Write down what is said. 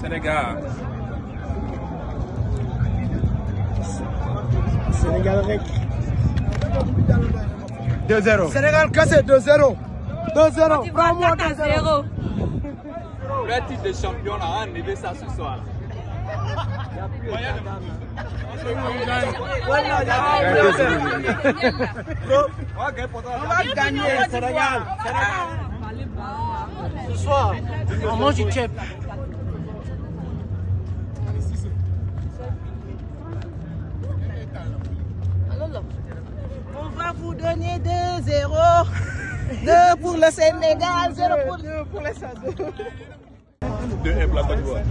Sénégal. Sénégal rek 2-0. Sénégal cassé 2-0 2-0 prends-moi 2-0 zéro. Le titre de champion là, on enlevé ça ce soir. On va gagner Sénégal Ce soir on mange du chip On va vous donner 2-0. 2 pour le Sénégal, 0 pour, pour les Sados. 2-1 pour la Côte d'Ivoire.